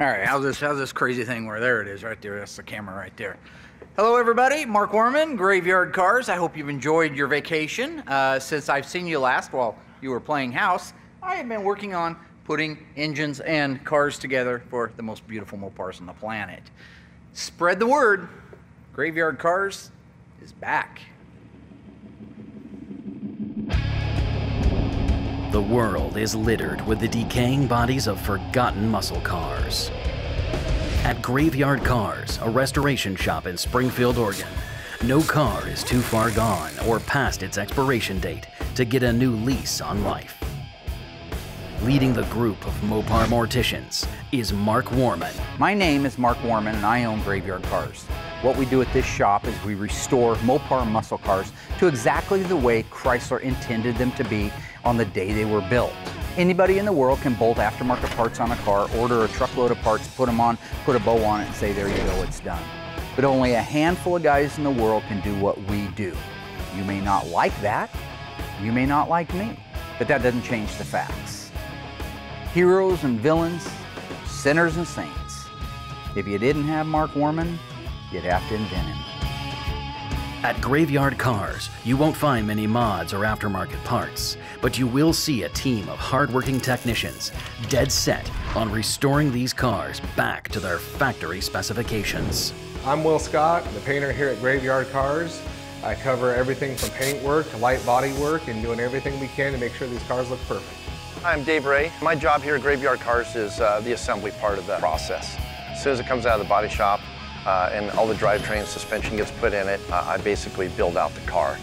All right, how's this? How's this crazy thing? Where there it is, right there. That's the camera right there. Hello, everybody. Mark Worman, Graveyard Carz. I hope you've enjoyed your vacation. Uh, since I've seen you last while you were playing house, I have been working on putting engines and cars together for the most beautiful Mopars on the planet. Spread the word. Graveyard Carz is back. The world is littered with the decaying bodies of forgotten muscle cars. At Graveyard Carz, a restoration shop in Springfield, Oregon, no car is too far gone or past its expiration date to get a new lease on life. Leading the group of Mopar morticians is Mark Worman. My name is Mark Worman and I own Graveyard Carz. What we do at this shop is we restore Mopar muscle cars to exactly the way Chrysler intended them to be on the day they were built. Anybody in the world can bolt aftermarket parts on a car, order a truckload of parts, put them on, put a bow on it, and say, there you go, it's done. But only a handful of guys in the world can do what we do. You may not like that, you may not like me, but that doesn't change the facts. Heroes and villains, sinners and saints. If you didn't have Mark Worman, you'd have to invent him. At Graveyard Carz, you won't find many mods or aftermarket parts, but you will see a team of hardworking technicians dead set on restoring these cars back to their factory specifications. I'm Will Scott, the painter here at Graveyard Carz. I cover everything from paint work to light body work and doing everything we can to make sure these cars look perfect. I'm Dave Ray. My job here at Graveyard Carz is uh, the assembly part of the process. As soon as it comes out of the body shop, uh, and all the drivetrain suspension gets put in it, uh, I basically build out the car.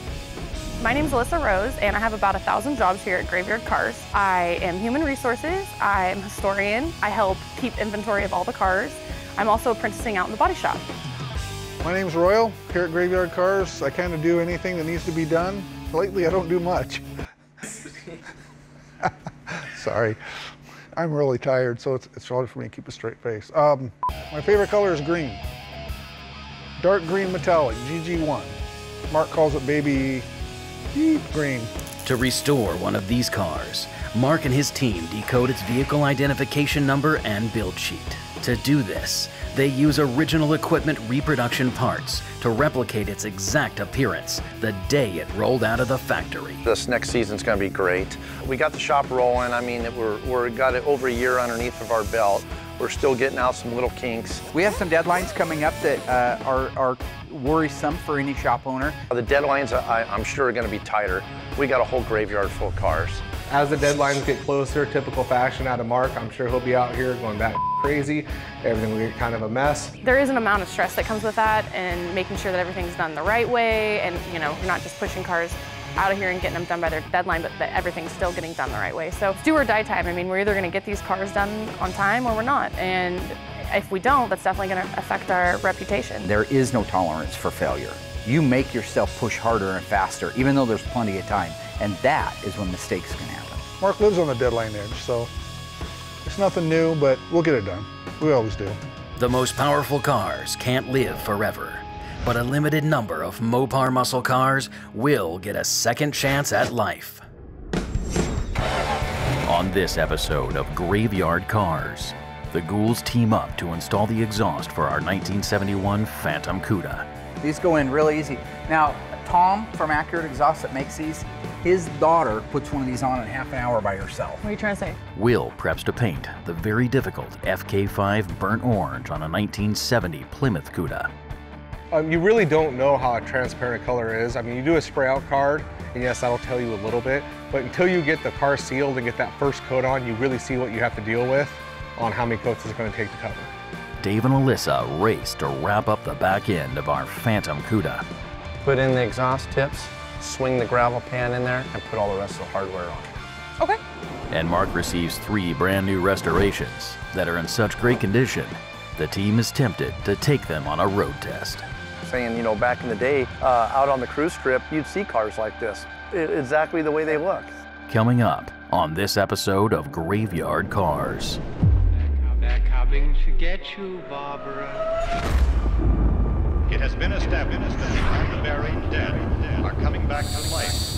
My name is Alyssa Rose, and I have about a thousand jobs here at Graveyard Carz. I am human resources, I'm a historian, I help keep inventory of all the cars. I'm also apprenticing out in the body shop. My name's Royal, here at Graveyard Carz. I kind of do anything that needs to be done. Lately, I don't do much. Sorry. I'm really tired, so it's, it's hard for me to keep a straight face. Um, my favorite color is green. Dark green metallic, GG1. Mark calls it baby deep green. To restore one of these cars, Mark and his team decode its vehicle identification number and build sheet. To do this, they use original equipment reproduction parts to replicate its exact appearance the day it rolled out of the factory. This next season's going to be great. We got the shop rolling. I mean, we're, we're got it over a year underneath of our belt. We're still getting out some little kinks. We have some deadlines coming up that uh, are, are worrisome for any shop owner. The deadlines, I, I'm sure, are going to be tighter. We got a whole graveyard full of cars. As the deadlines get closer, typical fashion out of Mark, I'm sure he'll be out here going back crazy. Everything will get kind of a mess. There is an amount of stress that comes with that and making sure that everything's done the right way and, you know, we're not just pushing cars out of here and getting them done by their deadline, but that everything's still getting done the right way. So do or die time. I mean, we're either going to get these cars done on time or we're not. And if we don't, that's definitely going to affect our reputation. There is no tolerance for failure. You make yourself push harder and faster, even though there's plenty of time. And that is when mistakes can happen. Mark lives on the deadline edge, so it's nothing new, but we'll get it done. We always do. The most powerful cars can't live forever, but a limited number of Mopar muscle cars will get a second chance at life. On this episode of Graveyard Carz, the ghouls team up to install the exhaust for our 1971 Phantom Cuda. These go in real easy. Now, Tom from Accurate Exhaust that makes these, his daughter puts one of these on in half an hour by herself. What are you trying to say? Will preps to paint the very difficult FK5 burnt orange on a 1970 Plymouth Cuda. Um, you really don't know how a transparent color is. I mean, you do a spray out card, and yes, that'll tell you a little bit, but until you get the car sealed and get that first coat on, you really see what you have to deal with on how many coats it's going to take to cover. Dave and Alyssa race to wrap up the back end of our Phantom Cuda. Put in the exhaust tips, swing the gravel pan in there, and put all the rest of the hardware on. Okay. And Mark receives three brand new restorations that are in such great condition, the team is tempted to take them on a road test. Saying, you know, back in the day, uh, out on the cruise strip, you'd see cars like this, I- exactly the way they look. Coming up on this episode of Graveyard Carz. They're coming to get you, Barbara. It has been established that the buried dead are coming back to life.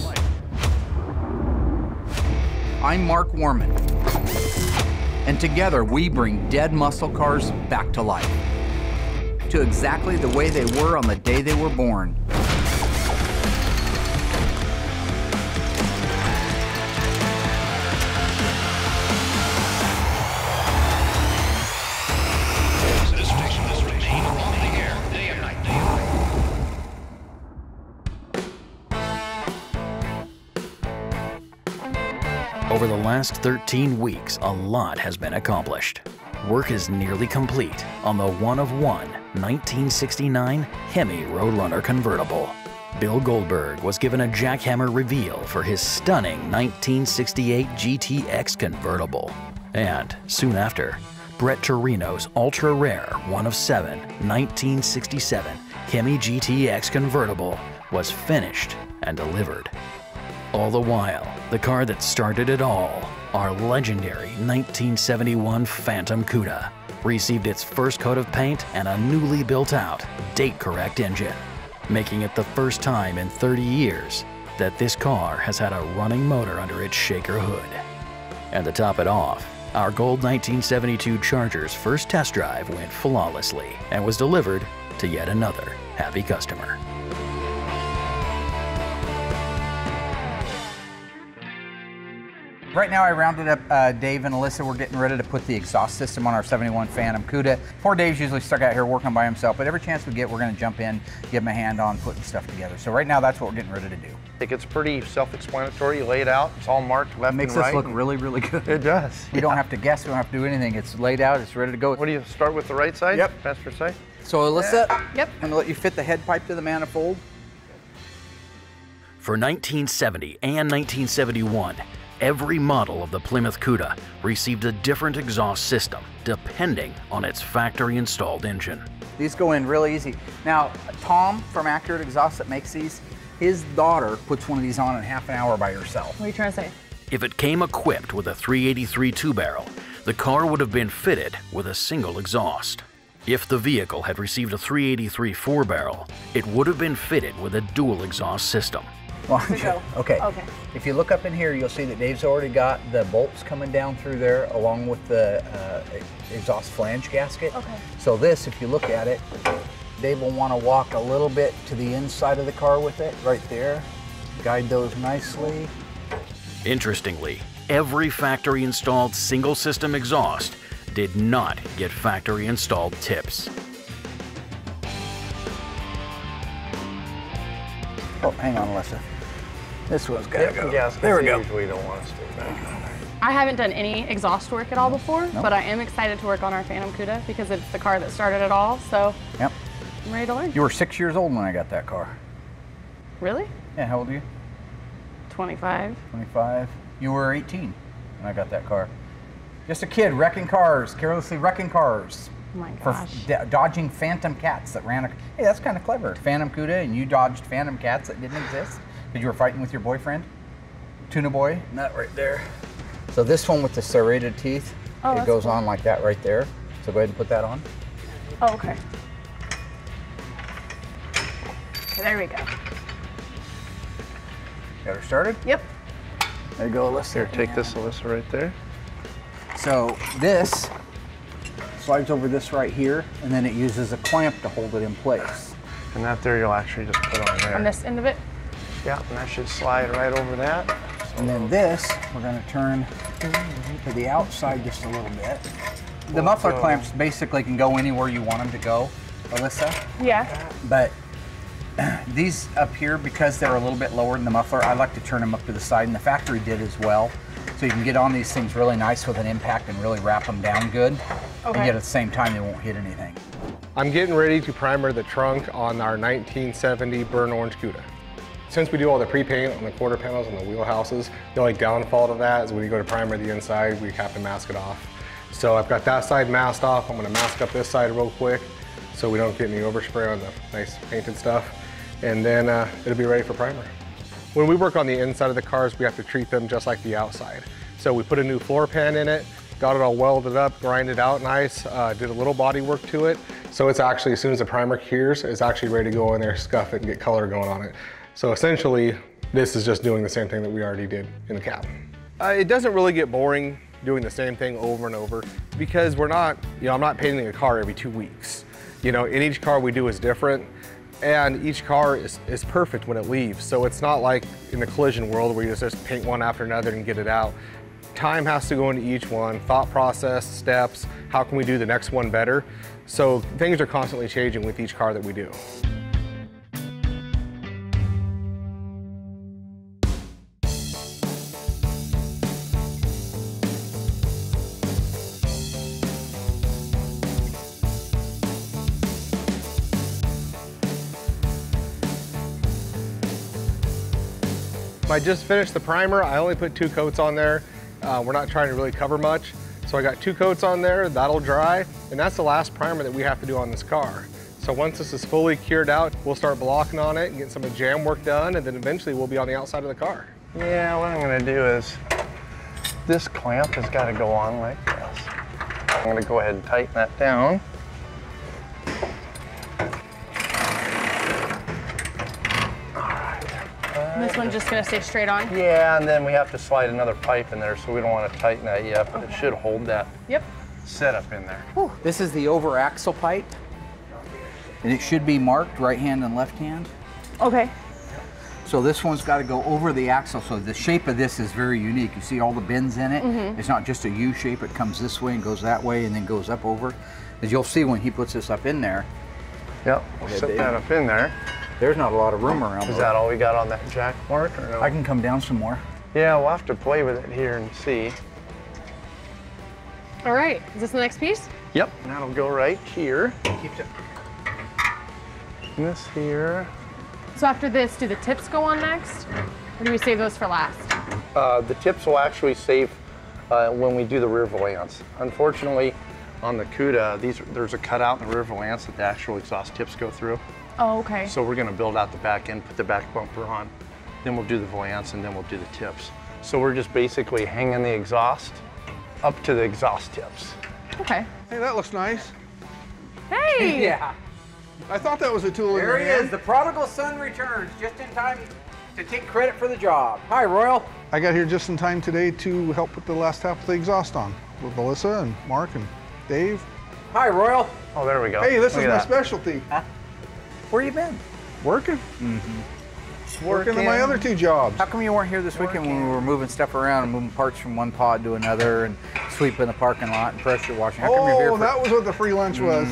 I'm Mark Worman, And together we bring dead muscle cars back to life. To exactly the way they were on the day they were born. Over the last 13 weeks, a lot has been accomplished. Work is nearly complete on the one of one 1969 Hemi Roadrunner convertible. Bill Goldberg was given a jackhammer reveal for his stunning 1968 GTX convertible. And soon after, Brett Torino's ultra rare one of seven 1967 Hemi GTX convertible was finished and delivered. All the while, the car that started it all, our legendary 1971 Phantom Cuda, received its first coat of paint and a newly built out, date correct engine, making it the first time in 30 years that this car has had a running motor under its shaker hood. And to top it off, our gold 1972 Charger's first test drive went flawlessly and was delivered to yet another happy customer. Right now, I rounded up uh, Dave and Alyssa. We're getting ready to put the exhaust system on our 71 Phantom Cuda. Poor Dave's usually stuck out here working by himself, but every chance we get, we're going to jump in, give him a hand on putting stuff together. So right now, that's what we're getting ready to do. I think it's pretty self-explanatory. You lay it out. It's all marked left It makes and us right. look really, really good. It does. We don't have to guess. We don't have to do anything. It's laid out. It's ready to go. What do you start with the right side? Yep. Passenger side. So Alyssa, Yep. I'm going to let you fit the head pipe to the manifold. For 1970 and 1971, every model of the Plymouth Cuda received a different exhaust system depending on its factory installed engine. These go in really easy. Now, Tom from Accurate Exhaust that makes these, his daughter puts one of these on in half an hour by herself. What are you trying to say? If it came equipped with a 383 two barrel, the car would have been fitted with a single exhaust. If the vehicle had received a 383 four barrel, it would have been fitted with a dual exhaust system. Well, go. okay. Okay. If you look up in here, you'll see that Dave's already got the bolts coming down through there along with the uh, exhaust flange gasket. Okay. So this, if you look at it, Dave will want to walk a little bit to the inside of the car with it, right there. Guide those nicely. Interestingly, every factory installed single system exhaust did not get factory installed tips. Oh, hang on, Alyssa. This one's got to go. Yes. there we go. Usually don't want to stay back. I haven't done any exhaust work at all before, Nope. but I am excited to work on our Phantom Cuda because it's the car that started it all. So Yep. I'm ready to learn. You were six years old when I got that car. Really? Yeah, how old are you? 25. 25. You were 18 when I got that car. Just a kid wrecking cars, carelessly wrecking cars. Oh my For gosh. d- dodging phantom cats that ran. A- hey, that's kind of clever. Phantom Cuda, and you dodged phantom cats that didn't exist because you were fighting with your boyfriend, Tuna Boy. That right there. So this one with the serrated teeth, Oh, it goes cool. on like that right there. So go ahead and put that on. Oh, okay. Okay, There we go. Got her started. Yep. There you go, Alyssa. Here, take this, Alyssa, right there. So this slides over this right here, and then it uses a clamp to hold it in place. And that there you'll actually just put on there. On this end of it. Yeah, and that should slide right over that. And then this, we're gonna turn to the outside just a little bit. The muffler go- clamps basically can go anywhere you want them to go, Alyssa. Yeah. But these up here, because they're a little bit lower than the muffler, I like to turn them up to the side, and the factory did as well. So you can get on these things really nice with an impact and really wrap them down good. And yet at the same time, they won't hit anything. I'm getting ready to primer the trunk on our 1970 burnt orange Cuda. Since we do all the pre-paint on the quarter panels and the wheelhouses, the only downfall to that is when you go to primer the inside, we have to mask it off. So I've got that side masked off. I'm gonna mask up this side real quick so we don't get any overspray on the nice painted stuff. And then uh, it'll be ready for primer. When we work on the inside of the cars, we have to treat them just like the outside. So we put a new floor pan in it, got it all welded up, grinded out nice, uh, did a little body work to it. So it's actually, as soon as the primer cures, it's actually ready to go in there, scuff it, and get color going on it. So essentially, this is just doing the same thing that we already did in the cab. Uh, it doesn't really get boring doing the same thing over and over because we're not, you know, I'm not painting a car every two weeks. You know, in each car we do is different and each car is, is perfect when it leaves. So it's not like in the collision world where you just paint one after another and get it out. Time has to go into each one, thought process, steps, how can we do the next one better? So things are constantly changing with each car that we do. I just finished the primer. I only put two coats on there. Uh, we're not trying to really cover much. So I got two coats on there, that'll dry, and that's the last primer that we have to do on this car. So once this is fully cured out, we'll start blocking on it and get some of the jam work done, and then eventually we'll be on the outside of the car. Yeah, what I'm gonna do is, this clamp has gotta go on like this. I'm gonna go ahead and tighten that down. And this one's just gonna stay straight on? Yeah, and then we have to slide another pipe in there, so we don't wanna tighten that yet, but it should hold that Yep. setup in there. This is the over axle pipe. And it should be marked right hand and left hand. Okay. So this one's got to go over the axle. So the shape of this is very unique. You see all the bends in it. Mm-hmm. It's not just a U shape. It comes this way and goes that way and then goes up over. As you'll see when he puts this up in there, Yep, we'll set Dave. that up in there. There's not a lot of room around Is there. that all we got on that jack mark or no? I can come down some more. Yeah, we'll have to play with it here and see. All right. Is this the next piece? Yep. And that'll go right here. Keeps it. And this here. So after this, do the tips go on next? Or do we save those for last? Uh, the tips will actually save uh, when we do the rear valance. Unfortunately, on the CUDA, these there's a cutout in the rear valance that the actual exhaust tips go through. Oh, okay. So we're gonna build out the back end, put the back bumper on, then we'll do the valance, and then we'll do the tips. So we're just basically hanging the exhaust up to the exhaust tips. Okay. Hey, that looks nice. Hey! Yeah. I thought that was a tool in There your he hand. is. The prodigal son returns just in time to take credit for the job. Hi, Royal. I got here just in time today to help put the last half of the exhaust on with Melissa and Mark and Dave. Hi, Royal. Oh, there we go. Hey, this Look is my that. specialty. Where you been? Working. Working on my other two jobs. How come you weren't here this weekend when we were moving stuff around and moving parts from one pod to another and sweeping the parking lot and pressure washing? How come you're here Oh, for that was what the free lunch was.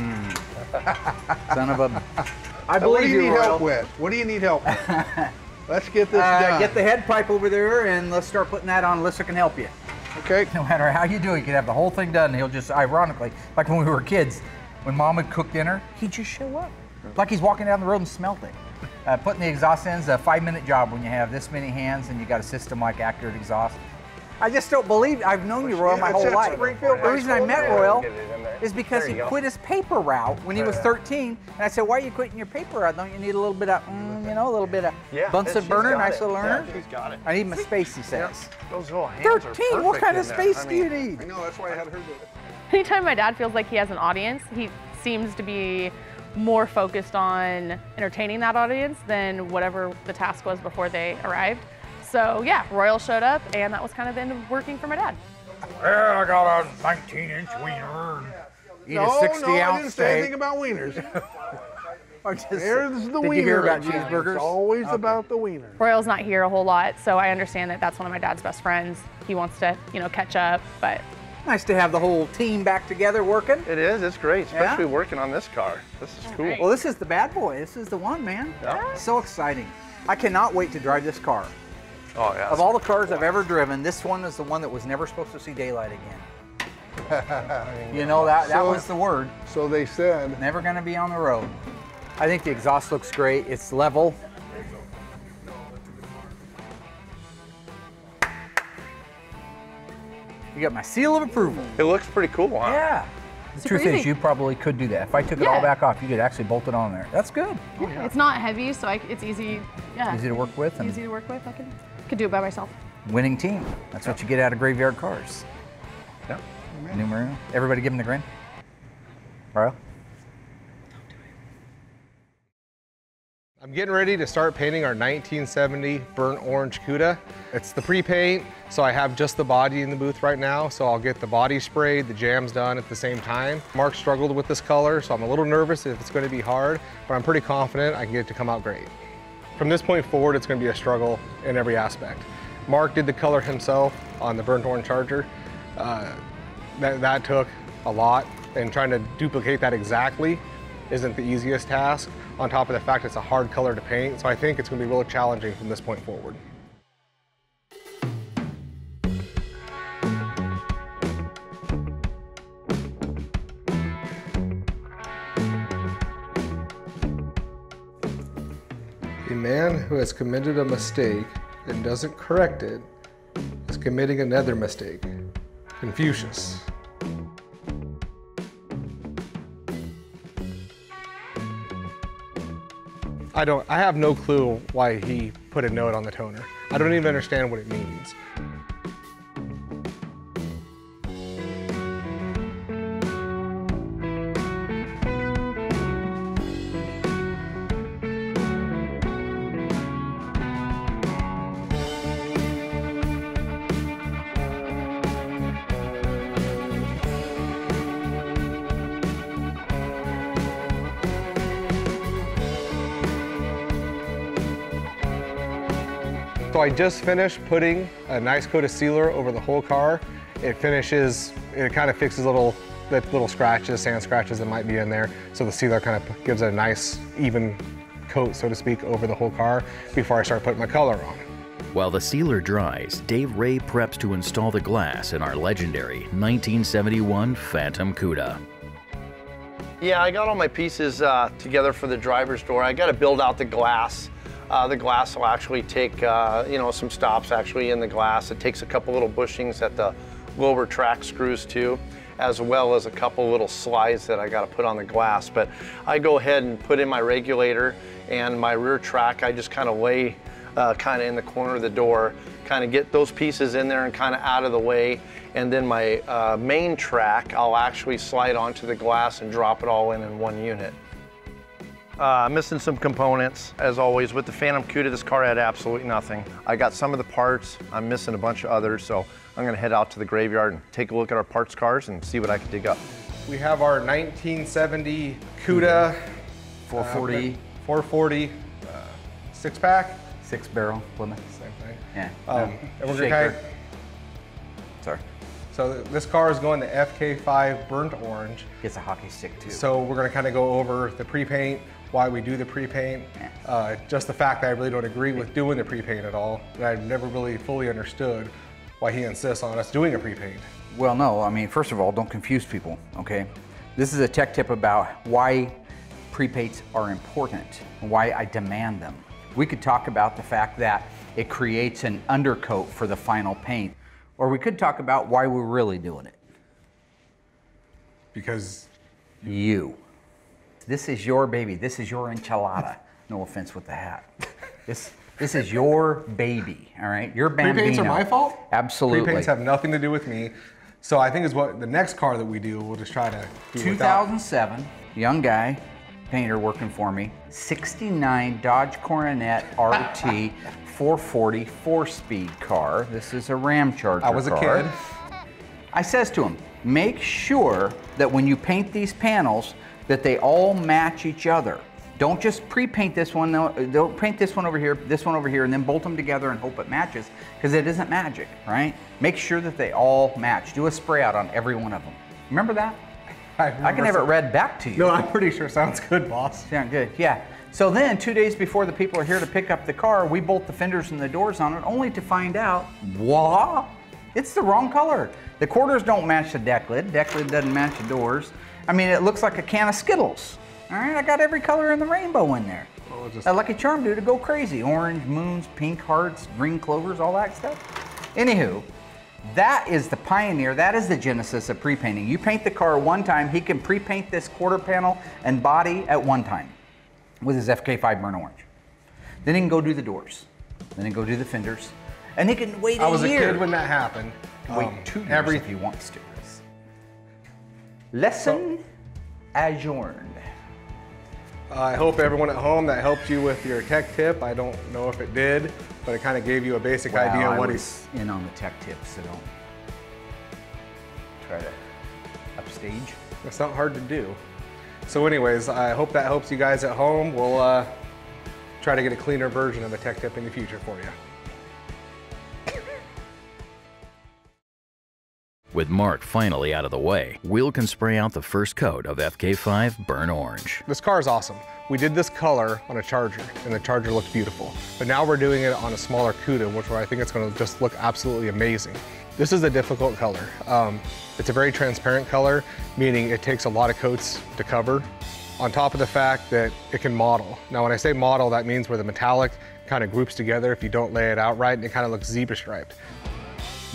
son of a? I what believe do you need Royal. help with? What do you need help with? Let's get this Uh, done. get the head pipe over there and let's start putting that on. Alyssa can help you. okay. No matter how you do it, you can have the whole thing done. He'll just, ironically, like when we were kids, when mom would cook dinner, he'd just show up. Like he's walking down the road and smelt it. Uh, putting the exhaust in is a five minute job when you have this many hands and you got a system like Accurate Exhaust. I just don't believe, I've known you, Royal, my whole life. The reason I met Royal Get it in there. is because he quit his paper route when he was 13. And I said, why are you quitting your paper route? Don't you need a little bit of, mm, you know, a little bit of Yeah, Bunsen burner, nice little learner? Yeah, she's got it. I need my space, he says. Those little hands 13, what kind of space I do you need? I know, that's why I had her do it. Anytime my dad feels like he has an audience, he seems to be more focused on entertaining that audience than whatever the task was before they arrived. So yeah, Royal showed up, and that was kind of the end of working for my dad. Well, I got a 19 inch wiener. and Eat no, a 60 no, I didn't say anything about wieners. Or just- There's the Did wiener. you hear about cheeseburgers? It's always Okay. about the wiener. Royal's not here a whole lot, so I understand that that's one of my dad's best friends. He wants to, you know, catch up, but Nice to have the whole team back together working. It is, it's great, Yeah? especially working on this car. This is cool. right. Well, this is the bad boy. This is the one, man. Yeah. So exciting. I cannot wait to drive this car. Oh, yeah. Of all the cars I've ever driven, this one is the one that was never supposed to see daylight again. you know that that So- was the word. So they said, Never going to be on the road. I think the exhaust looks great. It's level. You got my seal of approval. It looks pretty cool, huh? Yeah. The Super truth is, you probably could do that. If I took it Yeah. all back off, you could actually bolt it on there. That's good. it's not heavy, so I, it's easy. Yeah, Easy to work with and easy to work with. I can could do it by myself. winning team. That's what you get out of graveyard cars. Yep. Numero. Everybody give him the grin. Royal. I'm Getting ready to start painting our 1970 burnt orange Cuda. It's the pre-paint, so I have just the body in the booth right now, so I'll get the body sprayed, the jams done at the same time. Mark struggled with this color, so I'm a little nervous if it's gonna be hard, but I'm pretty confident I can get it to come out great. From this point forward, it's gonna be a struggle in every aspect. Mark did the color himself on the burnt orange Charger. Uh, that, that took a lot, and trying to duplicate that exactly isn't the easiest task, on top of the fact it's a hard color to paint, so I think it's gonna be really challenging from this point forward. A man who has committed a mistake and doesn't correct it is committing another mistake. Confucius. I don't, I have no clue why he put a note on the toner. I don't even understand what it means. So I just finished putting a nice coat of sealer over the whole car. It finishes, it kind of fixes little, the little scratches, sand scratches that might be in there. So the sealer kind of gives it a nice, even coat, so to speak, over the whole car before I start putting my color on. While the sealer dries, Dave Ray preps to install the glass in our legendary 1971 Phantom Cuda. Yeah, I got all my pieces uh, together for the driver's door. I got to build out the glass. Uh, the glass will actually take, uh, you know, some stops actually in the glass. It takes a couple little bushings that the lower track screws to, as well as a couple little slides that I got to put on the glass. But I go ahead and put in my regulator and my rear track. I just kind of lay uh, kind of in the corner of the door, kind of get those pieces in there and kind of out of the way. And then my uh, main track, I'll actually slide onto the glass and drop it all in in one unit. Uh, missing some components, as always. With the Phantom Cuda, this car had absolutely nothing. I got some of the parts, I'm missing a bunch of others, so I'm gonna head out to the graveyard and take a look at our parts cars and see what I can dig up. We have our 1970 Cuda 440, uh, 440 uh, six pack. six barrel Plymouth. Same thing. Yeah. Um, and we're gonna so this car is going to FK5 burnt orange. Gets a hockey stick too. So we're gonna kind of go over the pre-paint, why we do the pre-paint, Yeah. uh, just the fact that I really don't agree with doing the pre-paint at all, and I've never really fully understood why he insists on us doing a pre-paint. Well, no, I mean, first of all, don't confuse people, okay? This is a tech tip about why prepaints are important, and why I demand them. We could talk about the fact that it creates an undercoat for the final paint, or we could talk about why we're really doing it. Because You. This is your baby. This is your enchilada. No offense with the hat. This this is your baby, all right? Your bambino. pre-paints are my fault? Absolutely. Pre-paints have nothing to do with me. So I think is what the next car that we do, we'll just try to do without. 2007, young guy, painter working for me, 69 Dodge Coronet RT 440 four-speed car. This is a Ram Charger I was a car. kid. I says to him, make sure that when you paint these panels, that they all match each other. Don't just pre-paint this one, don't paint this one over here, this one over here, and then bolt them together and hope it matches, because it isn't magic, right? Make sure that they all match. Do a spray out on every one of them. Remember that? I can have it read back to you. No, I'm pretty sure sounds good, boss. Sound good, yeah. So then, two days before the people are here to pick up the car, we bolt the fenders and the doors on it, only to find out, voila, it's the wrong color. The quarters don't match the deck lid. Deck lid doesn't match the doors. I mean, it looks like a can of Skittles. All right, I got every color in the rainbow in there. Oh, just- A Lucky Charm dude to go crazy. Orange, moons, pink hearts, green clovers, all that stuff. Anywho, that is the pioneer, that is the genesis of pre-painting. You paint the car one time, he can pre-paint this quarter panel and body at one time with his FK5 burn orange. Then he can go do the doors. Then he can go do the fenders. And he can wait I was a year. kid when that happened. Wait Um, two years every, if he wants to. Lesson adjourned. I hope everyone at home that helped you with your tech tip. I don't know if it did, but it kind of gave you a basic idea of what was in on the tech tips, so don't try to upstage. It's not hard to do. So anyways, I hope that helps you guys at home. We'll uh, try to get a cleaner version of a tech tip in the future for you. With Mark finally out of the way, Will can spray out the first coat of FK5 Burn Orange. This car is awesome. We did this color on a Charger, and the Charger looked beautiful. But now we're doing it on a smaller Cuda, which I think it's gonna just look absolutely amazing. This is a difficult color. Um, it's a very transparent color, meaning it takes a lot of coats to cover, on top of the fact that it can model. Now, when I say model, that means where the metallic kind of groups together if you don't lay it out right, and it kind of looks zebra striped.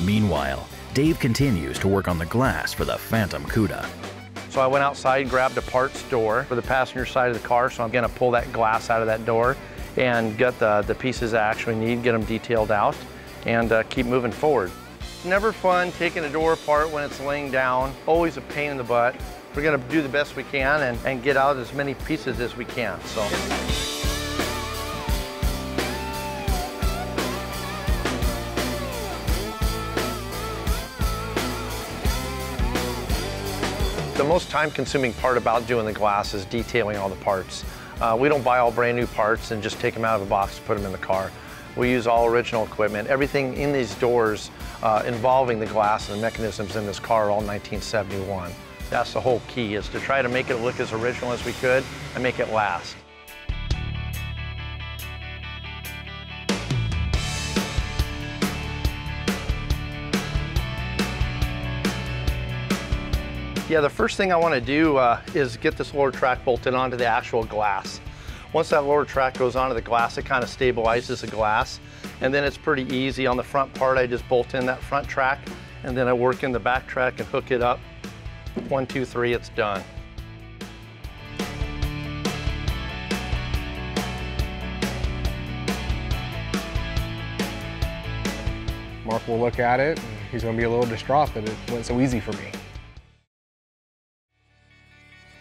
Meanwhile, Dave continues to work on the glass for the Phantom Cuda. So I went outside, and grabbed a parts door for the passenger side of the car, so I'm gonna pull that glass out of that door and get the, the pieces I actually need, get them detailed out, and uh, keep moving forward. Never fun taking a door apart when it's laying down, always a pain in the butt. We're gonna do the best we can and, and get out as many pieces as we can, so. The most time-consuming part about doing the glass is detailing all the parts. Uh, we don't buy all brand new parts and just take them out of a box and put them in the car. We use all original equipment. Everything in these doors uh, involving the glass and the mechanisms in this car all 1971. That's the whole key, is to try to make it look as original as we could and make it last. Yeah, the first thing I want to do uh, is get this lower track bolted onto the actual glass. Once that lower track goes onto the glass, it kind of stabilizes the glass. And then it's pretty easy. On the front part, I just bolt in that front track, and then I work in the back track and hook it up. One, two, three, it's done. Mark will look at it, and he's gonna be a little distraught that it went so easy for me.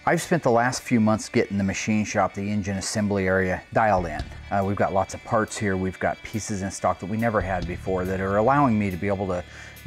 I've spent the last few months getting the machine shop, the engine assembly area dialed in. Uh, we've got lots of parts here. We've got pieces in stock that we never had before that are allowing me to be able to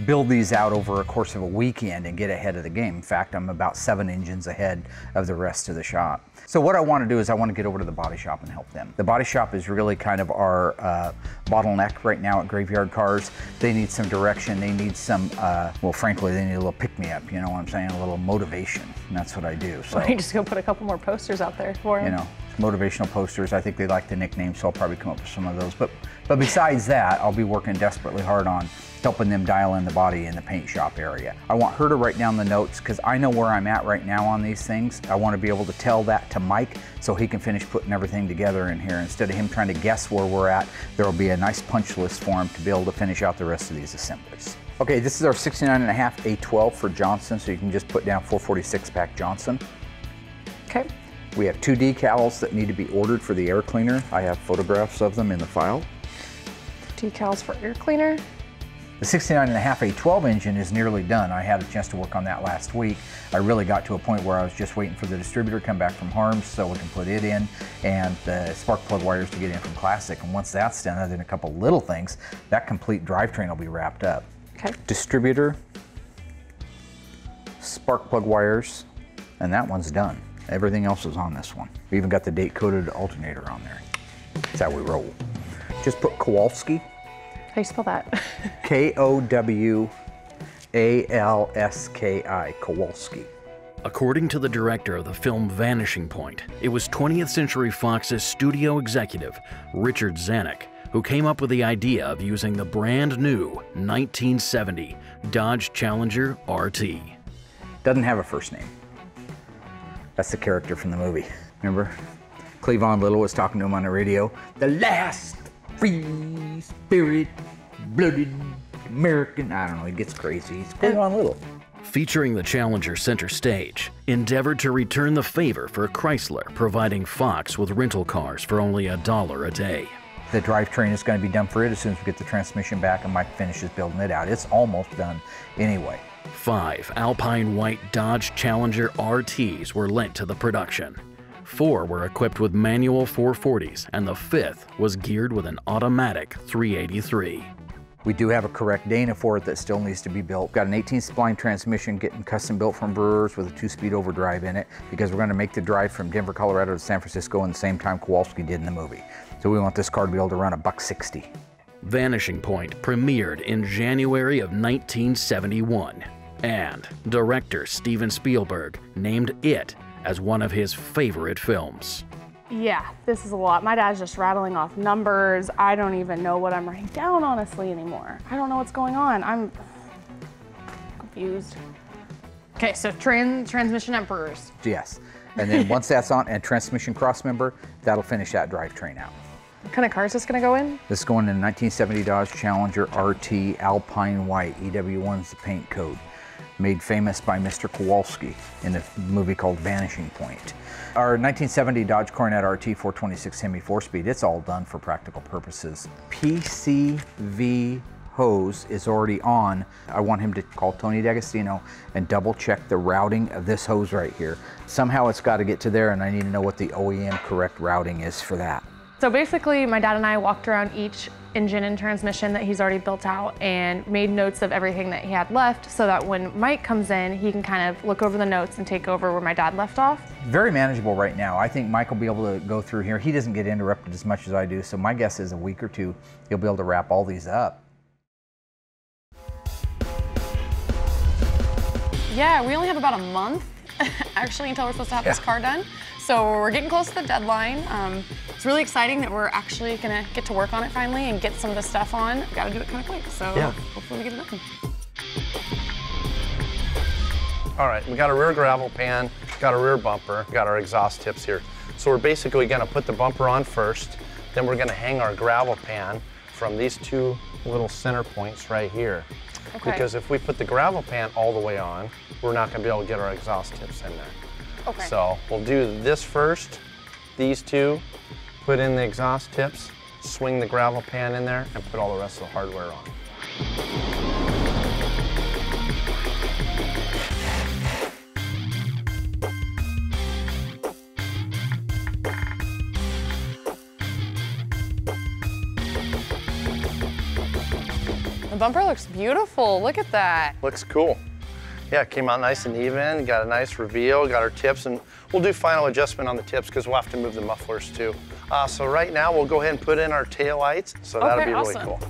build these out over a course of a weekend and get ahead of the game. In fact, I'm about seven engines ahead of the rest of the shop. So what I want to do is I want to get over to the body shop and help them. The body shop is really kind of our uh, bottleneck right now at Graveyard Carz. They need some direction. They need some, uh, well, frankly, they need a little pick-me-up. You know what I'm saying? A little motivation. And that's what I do. So, don't you just go put a couple more posters out there for them. you know, motivational posters. I think they like the nickname, so I'll probably come up with some of those. But, but besides that, I'll be working desperately hard on helping them dial in the body in the paint shop area. I want her to write down the notes because I know where I'm at right now on these things. I want to be able to tell that to Mike so he can finish putting everything together in here. Instead of him trying to guess where we're at, there will be a nice punch list for him to be able to finish out the rest of these assemblies. Okay, this is our 69 and a half A12 for Johnson, so you can just put down 446 pack Johnson. Okay. We have two decals that need to be ordered for the air cleaner. I have photographs of them in the file. Decals for air cleaner. The 69 and a half A12 engine is nearly done. I had a chance to work on that last week. I really got to a point where I was just waiting for the distributor to come back from Harms so we can put it in and the spark plug wires to get in from Classic. And once that's done, other than a couple little things, that complete drivetrain will be wrapped up. Okay. Distributor, spark plug wires, and that one's done. Everything else is on this one. We even got the date coded alternator on there. That's how we roll. Just put Kowalski, How do you spell that? K O W A L S K I, Kowalski. According to the director of the film Vanishing Point, it was 20th Century Fox's studio executive, Richard Zanuck, who came up with the idea of using the brand new 1970 Dodge Challenger RT. Doesn't have a first name. That's the character from the movie. Remember? Cleavon Little was talking to him on the radio. The last free spirit blooded American. I don't know, he gets crazy. He's Cleavon Little. Featuring the Challenger center stage, endeavored to return the favor for Chrysler, providing Fox with rental cars for only a dollar a day. The drivetrain is going to be done for it as soon as we get the transmission back and Mike finishes building it out. It's almost done anyway. Five Alpine White Dodge Challenger RTs were lent to the production. Four were equipped with manual 440s, and the fifth was geared with an automatic 383. We do have a correct Dana for it that still needs to be built. Got an 18 spline transmission getting custom built from Brewers with a two-speed overdrive in it because we're going to make the drive from Denver, Colorado to San Francisco in the same time Kowalski did in the movie. So we want this car to be able to run a buck 60. Vanishing Point premiered in January of 1971, and director Steven Spielberg named it as one of his favorite films. Yeah, this is a lot. My dad's just rattling off numbers. I don't even know what I'm writing down, honestly, anymore. I don't know what's going on. I'm confused. Okay, so tran transmission emperors. Brewers. Yes. And then once that's on and transmission cross member, that'll finish that drivetrain out. What kind of car is this gonna go in? This is going in a 1970 Dodge Challenger RT Alpine White. EW1's the paint code. Made famous by Mr. Kowalski in a movie called Vanishing Point. Our 1970 Dodge Coronet RT 426 Hemi 4-speed, it's all done for practical purposes. PCV hose is already on. I want him to call Tony D'Agostino and double check the routing of this hose right here. Somehow it's got to get to there and I need to know what the OEM correct routing is for that. So basically, my dad and I walked around each engine and transmission that he's already built out and made notes of everything that he had left so that when Mike comes in, he can kind of look over the notes and take over where my dad left off. Very manageable right now. I think Mike will be able to go through here. He doesn't get interrupted as much as I do, so my guess is a week or two, he'll be able to wrap all these up. Yeah, we only have about a month actually until we're supposed to have this car done. So we're getting close to the deadline. Um, it's really exciting that we're actually gonna get to work on it finally and get some of the stuff on. We gotta do it kind of quick, so Yeah. hopefully we get it done. All right, we got a rear gravel pan, got a rear bumper, got our exhaust tips here. So we're basically gonna put the bumper on first, then we're gonna hang our gravel pan from these two little center points right here. Okay. Because if we put the gravel pan all the way on, we're not gonna be able to get our exhaust tips in there. Okay. So we'll do this first, these two, put in the exhaust tips, swing the gravel pan in there, and put all the rest of the hardware on. The bumper looks beautiful. Look at that. Looks cool. Yeah, it came out nice and even, got a nice reveal, got our tips, and we'll do final adjustment on the tips because we'll have to move the mufflers too. Uh, so right now we'll go ahead and put in our tail lights, so that'll Okay, be really cool.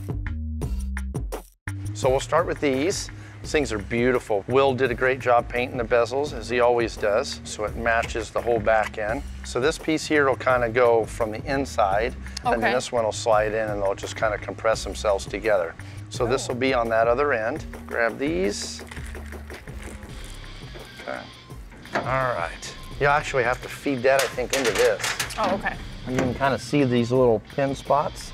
So we'll start with these. These things are beautiful. Will did a great job painting the bezels, as he always does, so it matches the whole back end. So this piece here will kind of go from the inside, and then this one will slide in and they'll just kind of compress themselves together. So this will be on that other end. Grab these. Okay. All right. You actually have to feed that, I think, into this. Oh, okay. You can kind of see these little pin spots.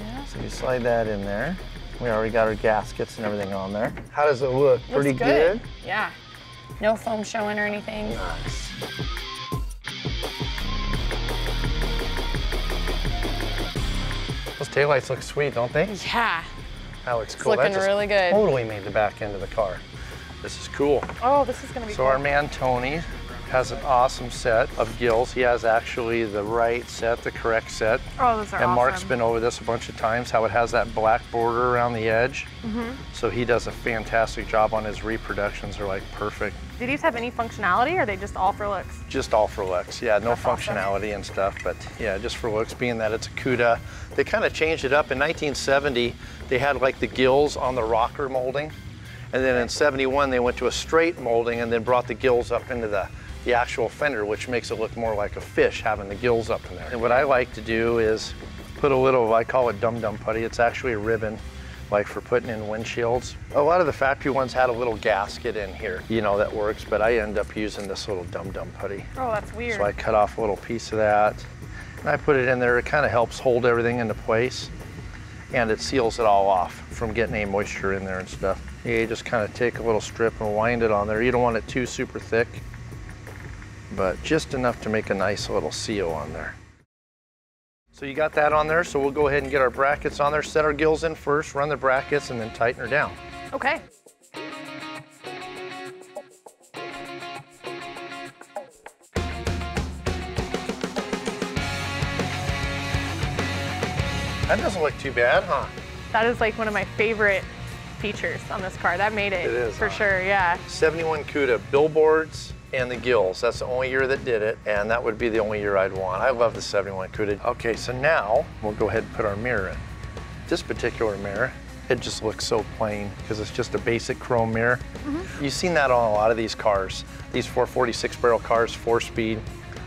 Yeah. So you slide that in there. We already got our gaskets and everything on there. How does it look? Pretty Looks good? Yeah. No foam showing or anything. Nice. Those taillights look sweet, don't they? Yeah. That looks cool. looking that just really good. Totally made the back end of the car. This is cool. Oh, this is gonna be So cool. our man Tony has an awesome set of gills. He has actually the right set, the correct set. Oh, those are And Mark's been over this a bunch of times, how it has that black border around the edge. Mm-hmm. So he does a fantastic job on his reproductions. They're like perfect. Do these have any functionality or are they just all for looks? Just all for looks. Yeah, no That's awesome. functionality and stuff, but yeah, just for looks, being that it's a CUDA. They kind of changed it up. In 1970, they had like the gills on the rocker molding. And then in 71, they went to a straight molding and then brought the gills up into the, the actual fender, which makes it look more like a fish having the gills up in there. And what I like to do is put a little, I call it dum-dum putty. It's actually a ribbon like for putting in windshields. A lot of the factory ones had a little gasket in here, you know, that works, but I end up using this little dum-dum putty. Oh, that's weird. So I cut off a little piece of that and I put it in there. It kind of helps hold everything into place and it seals it all off from getting any moisture in there and stuff. You just kind of take a little strip and wind it on there. You don't want it too super thick, but just enough to make a nice little seal on there. So you got that on there, so we'll go ahead and get our brackets on there, set our gills in first, run the brackets, and then tighten her down. Okay. That doesn't look too bad, huh? That is like one of my favorite features on this car. That made it, It is, for huh? sure, yeah. 71 CUDA billboards and the gills. That's the only year that did it, and that would be the only year I'd want. I love the 71 CUDA. Okay, so now we'll go ahead and put our mirror in. This particular mirror, it just looks so plain because it's just a basic chrome mirror. You've seen that on a lot of these cars. These 446 barrel cars, four speed,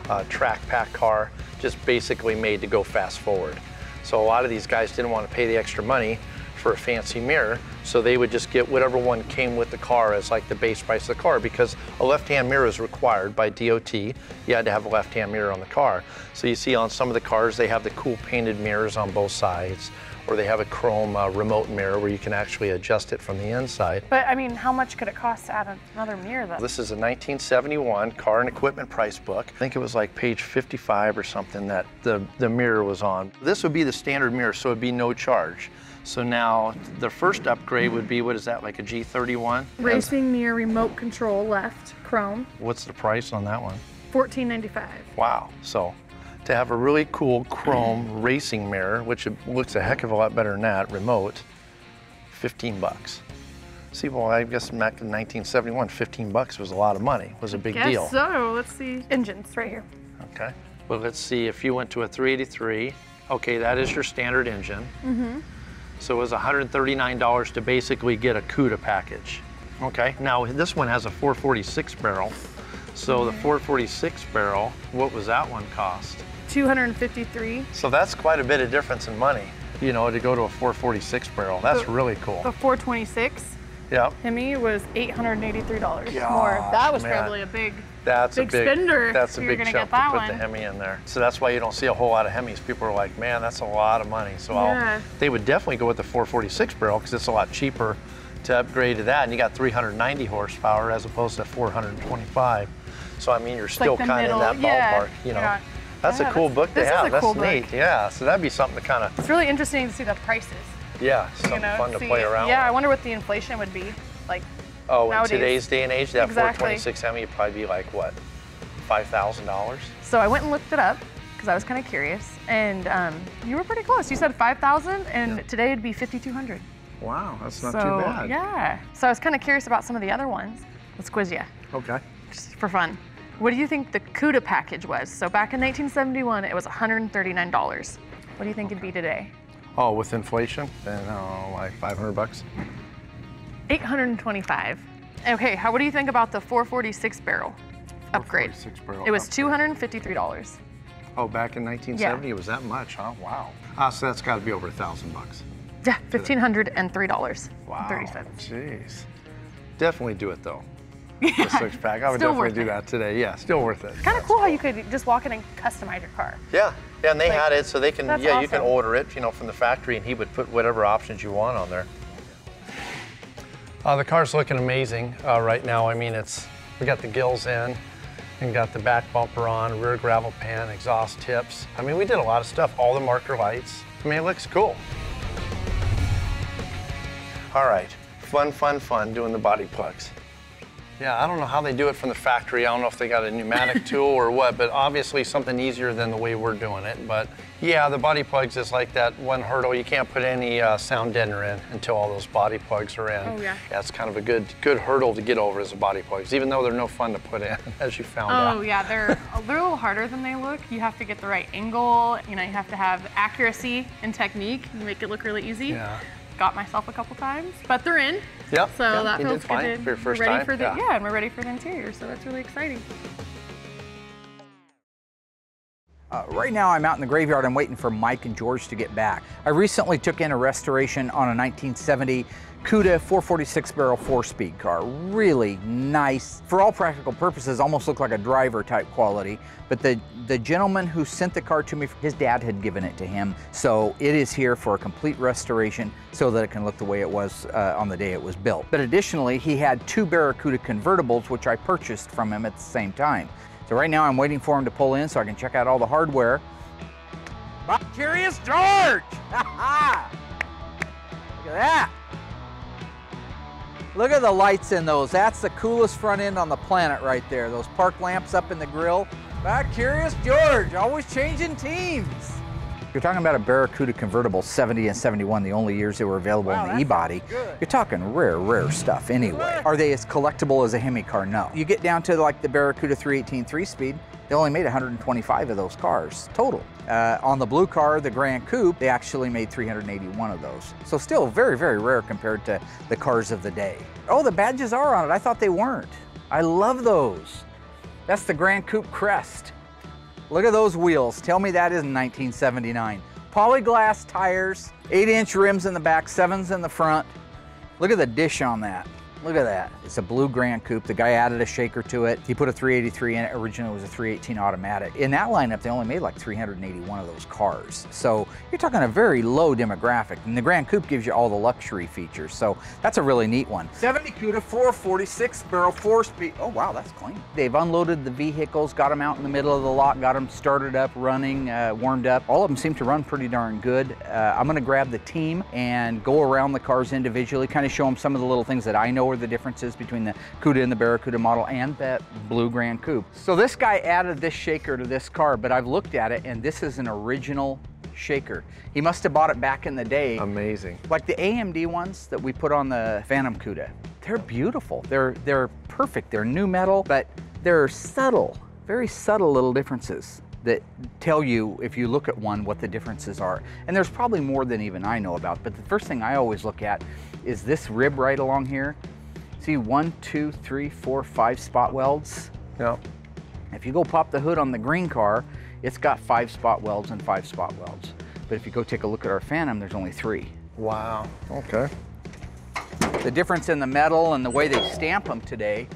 uh, track pack car, just basically made to go fast forward. So a lot of these guys didn't want to pay the extra money for a fancy mirror, so they would just get whatever one came with the car as like the base price of the car because a left-hand mirror is required by DOT. You had to have a left-hand mirror on the car. So you see on some of the cars, they have the cool painted mirrors on both sides, or they have a chrome uh, remote mirror where you can actually adjust it from the inside. But I mean, how much could it cost to add another mirror though? This is a 1971 car and equipment price book. I think it was like page 55 or something that the, the mirror was on. This would be the standard mirror, so it'd be no charge. So now the first upgrade would be, what is that, like a G31? Racing mirror remote control left, chrome, What's the price on that one? $14.95. Wow. So to have a really cool chrome racing mirror, which looks a heck of a lot better than that, remote, 15 bucks. See, well, I guess back in 1971, 15 bucks was a lot of money, was a big Guess deal. so. Let's see. Engines right here. Okay. Well, let's see if you went to a 383. Okay, that is your standard engine. Mm-hmm. So it was $139 to basically get a CUDA package. Okay. Now this one has a 446 barrel. So the 446 barrel, what was that one cost? 253. So that's quite a bit of difference in money. You know, to go to a 446 barrel. That's The- really cool. The 426 Yep. Hemi was $883 Gosh, more. That was man. probably a big. That's Big a big spender That's a big gonna chunk get that to put the. Hemi in there. So that's why you don't see a whole lot of Hemis. People are like, man, that's a lot of money. So Yeah. I'll, they would definitely go with the 446 barrel because it's a lot cheaper to upgrade to that, and you got 390 horsepower as opposed to 425. So I mean, you're still the kind of in that middle, yeah, ballpark, you know. yeah. That's Yeah, a cool that's- book to this is have. a That's cool book. neat. Yeah. So that'd be something to kind of, It's really interesting to see the prices. yeah, something you know, fun to see- play around Yeah, I wonder what the inflation would be like. Oh, nowadays. in today's day and age, that Exactly. 426 Hemi would probably be like what, five thousand dollars? So I went and looked it up because I was kind of curious, and um, you were pretty close. You said 5,000, and today it'd be 5,200. Wow, that's not so, too bad. Yeah. So I was kind of curious about some of the other ones. Let's quiz you, Okay. just for fun. What do you think the CUDA package was? So back in 1971, it was $139. What do you think it'd be today? Oh, with inflation, then oh, like 500 bucks. 825. Okay, how, what do you think about the 446 barrel upgrade? 446 barrel It was upgrade. $253. Oh, back in 1970, it was that much, huh? Wow. Ah, so that's got to be over a thousand bucks. Yeah, $1,503. Wow. 30 cents. Jeez. Definitely do it though. The six pack. I would Still definitely do it. that today. Yeah, still worth it. Kind of cool how you could just walk in and customize your car. Yeah, yeah, and they Like, had it, so they can. that's Yeah, you can order it, you know, from the factory, and he would put whatever options you want on there. Uh, the car's looking amazing uh, right now. I mean, it's we got the gills in, and got the back bumper on, rear gravel pan, exhaust tips. I mean, we did a lot of stuff. All the marker lights. I mean, it looks cool. All right, fun, fun, fun doing the body plugs. Yeah, I don't know how they do it from the factory. I don't know if they got a pneumatic tool or what, but obviously something easier than the way we're doing it. But yeah, the body plugs is like that one hurdle. You can't put any uh, sound deadener in until all those body plugs are in. Oh, yeah. That's kind of a good good hurdle to get over is the body plugs, even though they're no fun to put in, as you found out. Oh yeah, they're a little harder than they look. You have to get the right angle. You know, you have to have accuracy and technique. You make it look really easy. Yeah. Got myself a couple times, but they're in. Yep, So yep, that feels good. for your first we're ready time, for the yeah. yeah, and we're ready for the interior. So that's really exciting. Uh, right now, I'm out in the graveyard. I'm waiting for Mike and George to get back. I recently took in a restoration on a 1970 CUDA 446 barrel four speed car. Really nice. For all practical purposes, almost looked like a driver type quality. But the, the gentleman who sent the car to me, his dad had given it to him. So it is here for a complete restoration so that it can look the way it was uh, on the day it was built. But additionally, he had two Barracuda convertibles, which I purchased from him at the same time. So right now I'm waiting for him to pull in so I can check out all the hardware. Bob Curious George! Look at that. Look at the lights in those. That's the coolest front end on the planet right there. Those park lamps up in the grill. Bob Curious George, always changing teams. You're talking about a Barracuda convertible 70 and 71, the only years they were available Wow, in the e-body. You're talking rare, rare stuff anyway. Are they as collectible as a Hemi car? No. You get down to like the Barracuda 318 3-speed, they only made 125 of those cars total. Uh, on the blue car, the Gran Coupe, they actually made 381 of those. So still very, very rare compared to the cars of the day. Oh, the badges are on it. I thought they weren't. I love those. That's the Gran Coupe crest. Look at those wheels. Tell me that isn't 1979. Polyglass tires, 8-inch rims in the back, 7s in the front. Look at the dish on that. Look at that. It's a blue Gran Coupe. The guy added a shaker to it. He put a 383 in it. Originally it was a 318 automatic. In that lineup, they only made like 381 of those cars. So you're talking a very low demographic. And the Gran Coupe gives you all the luxury features. So that's a really neat one. 70 CUDA 446 barrel four speed. Oh wow, that's clean. They've unloaded the vehicles, got them out in the middle of the lot, got them started up, running, uh, warmed up. All of them seem to run pretty darn good. Uh, I'm gonna grab the team and go around the cars individually, kind of show them some of the little things that I know are the differences between the CUDA and the Barracuda model and that blue Gran Coupe. So this guy added this shaker to this car, but I've looked at it and this is an original shaker. He must have bought it back in the day. Amazing. Like the AMD ones that we put on the Phantom CUDA, they're beautiful. They're, they're perfect. They're new metal, but they're subtle, very subtle little differences that tell you, if you look at one, what the differences are. And there's probably more than even I know about, but the first thing I always look at is this rib right along here. See one, two, three, four, five spot welds. Yeah. If you go pop the hood on the green car, it's got five spot welds and five spot welds. But if you go take a look at our Phantom, there's only three. Wow. Okay. The difference in the metal and the way they stamp them today,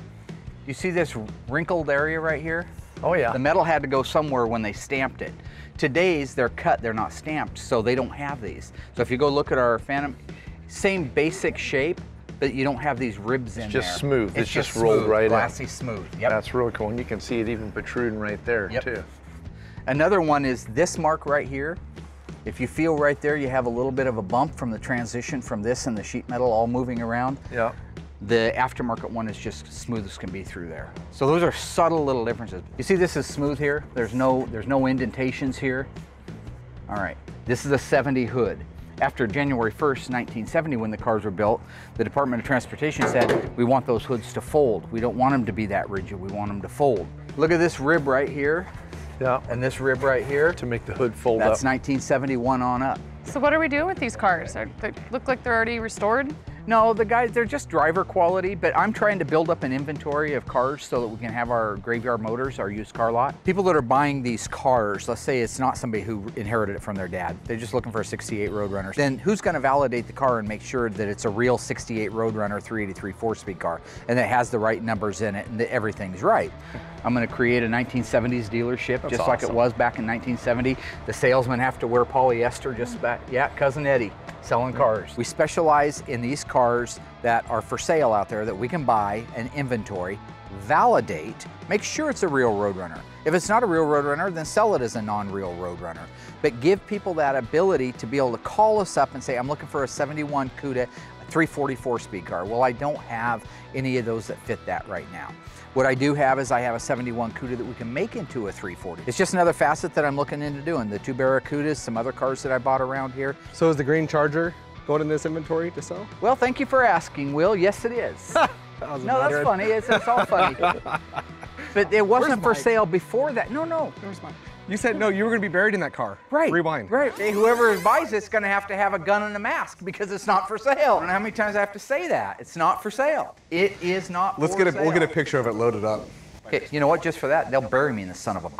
you see this wrinkled area right here? Oh yeah. The metal had to go somewhere when they stamped it. Today's, they're cut, they're not stamped, so they don't have these. So if you go look at our Phantom, same basic shape, but you don't have these ribs in it's just there. smooth. It's just rolled smooth, right in. glassy smooth. Yep. That's really cool. And you can see it even protruding right there Yep. too. Another one is this mark right here. If you feel right there, you have a little bit of a bump from the transition from this and the sheet metal all moving around. Yeah. The aftermarket one is just smooth as can be through there. So those are subtle little differences. You see this is smooth here. There's no, there's no indentations here. All right, this is a 70 hood. After January 1st, 1970, when the cars were built, the Department of Transportation said, we want those hoods to fold. We don't want them to be that rigid, we want them to fold. Look at this rib right here Yeah. and this rib right here. To make the hood fold up. That's 1971 on up. So what are we doing with these cars? Are, they look like they're already restored? No, the guys, they're just driver quality, but I'm trying to build up an inventory of cars so that we can have our graveyard motors, our used car lot. People that are buying these cars, let's say it's not somebody who inherited it from their dad, they're just looking for a 68 Roadrunner. Then who's gonna validate the car and make sure that it's a real 68 Roadrunner 383 four-speed car and that it has the right numbers in it and that everything's right? I'm gonna create a 1970s dealership just like it was back in 1970. The salesmen have to wear polyester just back, yeah, cousin Eddie selling cars. We specialize in these cars that are for sale out there that we can buy and inventory, validate, make sure it's a real Roadrunner. If it's not a real Roadrunner, then sell it as a non-real Roadrunner. But give people that ability to be able to call us up and say, I'm looking for a 71 CUDA 344 speed car. Well, I don't have any of those that fit that right now. What I do have is I have a 71 CUDA that we can make into a 340. It's just another facet that I'm looking into doing. The two Barracudas, some other cars that I bought around here. So is the green Charger going in this inventory to sell? Well, thank you for asking, Will. Yes, it is. no, that's funny. It's, it's all funny. but it wasn't for Mike? sale before that. No, no. You said no, you were going to be buried in that car. Right. Rewind. Right. Hey, whoever buys it's going to have to have a gun and a mask because it's not for sale. I don't know how many times I have to say that. It's not for sale. It is not Let's for get a we'll get a picture of it loaded up. Okay, you know what? Just for that, they'll bury me in the son of a.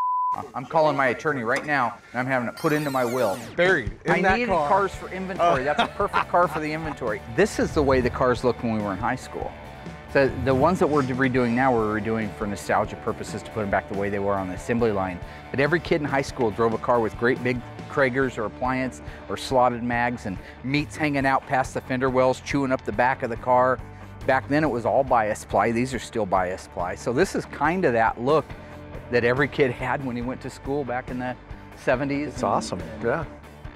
I'm calling my attorney right now, and I'm having it put into my will. Buried in I that needed car. cars for inventory. That's a perfect car for the inventory. This is the way the cars looked when we were in high school. So the ones that we're redoing now, we're redoing for nostalgia purposes to put them back the way they were on the assembly line. But every kid in high school drove a car with great big Cragars or appliance or slotted mags and meats hanging out past the fender wells, chewing up the back of the car. Back then it was all bias ply. These are still bias ply. So this is kind of that look that every kid had when he went to school back in the 70s. It's awesome. Yeah.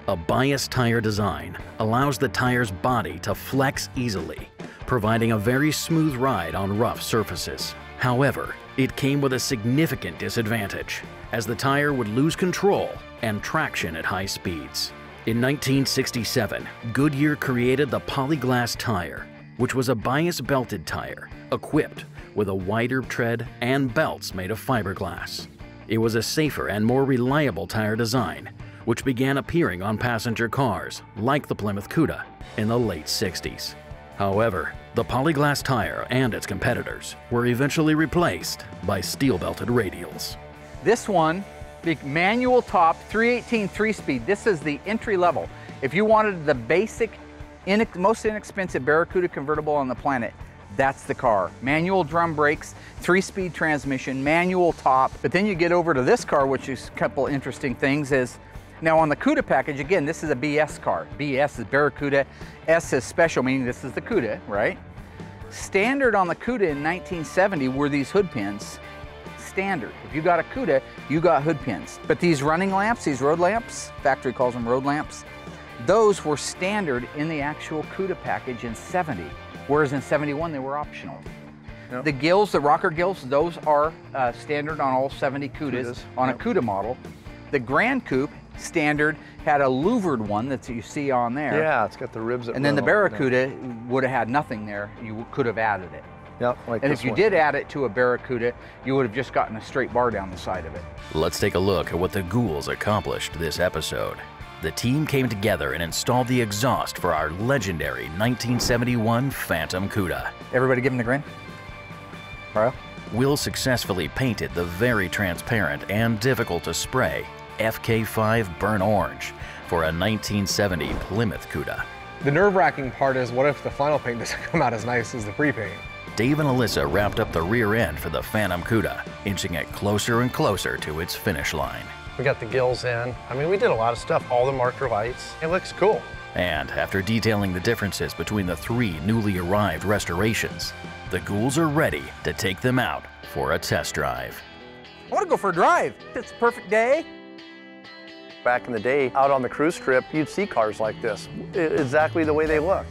A bias tire design allows the tire's body to flex easily, providing a very smooth ride on rough surfaces. However, it came with a significant disadvantage, as the tire would lose control and traction at high speeds. In 1967, Goodyear created the Polyglass tire, which was a bias belted tire equipped with a wider tread and belts made of fiberglass. It was a safer and more reliable tire design, which began appearing on passenger cars like the Plymouth Cuda in the late 60s. However, the Polyglass tire and its competitors were eventually replaced by steel-belted radials. This one, the manual top 318 three-speed, this is the entry level. If you wanted the basic, most inexpensive Barracuda convertible on the planet, that's the car. Manual drum brakes, three-speed transmission, manual top. But then you get over to this car, which is a couple interesting things is, now on the CUDA package, again, this is a BS car. BS is Barracuda, S is special, meaning this is the CUDA, right? Standard on the CUDA in 1970 were these hood pins. Standard. If you got a CUDA, you got hood pins. But these running lamps, these road lamps, factory calls them road lamps, those were standard in the actual CUDA package in 70, whereas in 71 they were optional. Yep. The gills, the rocker gills, those are uh, standard on all 70 CUDAs, CUDAs, on yep. a CUDA model. The Gran Coupe standard had a louvered one that you see on there. Yeah, it's got the ribs that And then the run over there. Barracuda would have had nothing there. You could have added it. Yep, like And this if you one. did add it to a Barracuda, you would have just gotten a straight bar down the side of it. Let's take a look at what the ghouls accomplished this episode. The team came together and installed the exhaust for our legendary 1971 Phantom Cuda. Everybody give him the grin. Rio? Will successfully painted the very transparent and difficult to spray FK5 Burn Orange for a 1970 Plymouth Cuda. The nerve-wracking part is what if the final paint doesn't come out as nice as the pre-paint? Dave and Allysa wrapped up the rear end for the Phantom Cuda, inching it closer and closer to its finish line. We got the gills in. I mean, we did a lot of stuff, all the marker lights. It looks cool. And after detailing the differences between the three newly arrived restorations, the ghouls are ready to take them out for a test drive. I want to go for a drive. It's a perfect day. Back in the day, out on the cruise trip, you'd see cars like this, exactly the way they look.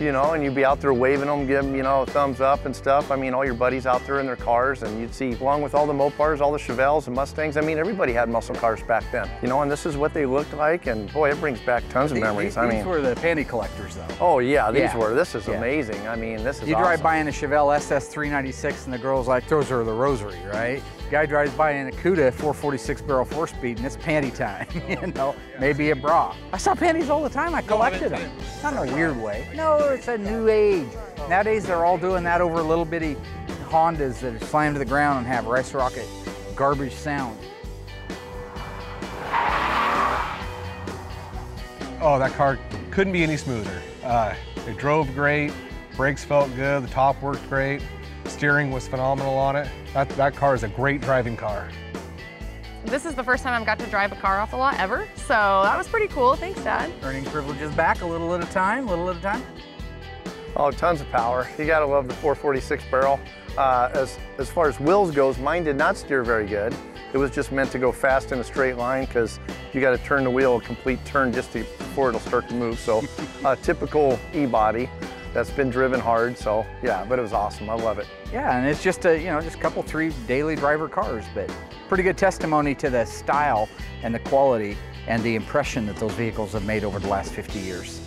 You know, and you'd be out there waving them, give them, you know, a thumbs up and stuff. I mean, all your buddies out there in their cars, and you'd see, along with all the Mopars, all the Chevelles and Mustangs, I mean, everybody had muscle cars back then. You know, and this is what they looked like, and boy, it brings back tons of These- memories. These, I these were the panty collectors, though. oh yeah, these Yeah. were. This is Yeah. amazing. I mean, this is You drive awesome. by in a Chevelle SS 396 and the girl's like, those are the rosary, right? Guy drives by in a CUDA 446 barrel four speed and it's panty time, you know, maybe a bra. I saw panties all the time, I collected them. Not in a weird way. No, it's a new age. Nowadays they're all doing that over little bitty Hondas that are slammed to the ground and have rice rocket garbage sound. Oh, that car couldn't be any smoother. Uh, it drove great, brakes felt good, the top worked great, steering was phenomenal on it. That, that car is a great driving car. This is the first time I've got to drive a car off the lot ever, so that was pretty cool. Thanks, Dad. Earning privileges back a little at a time, little at a time. Oh, tons of power. You gotta love the 446 barrel. Uh, as, as far as wheels goes, mine did not steer very good. It was just meant to go fast in a straight line because you gotta turn the wheel a complete turn just to, before it'll start to move. So, uh, typical E-body that's been driven hard. So, yeah, but it was awesome. I love it. Yeah, and it's just a, you know, just a couple, three daily driver cars, but pretty good testimony to the style and the quality and the impression that those vehicles have made over the last 50 years.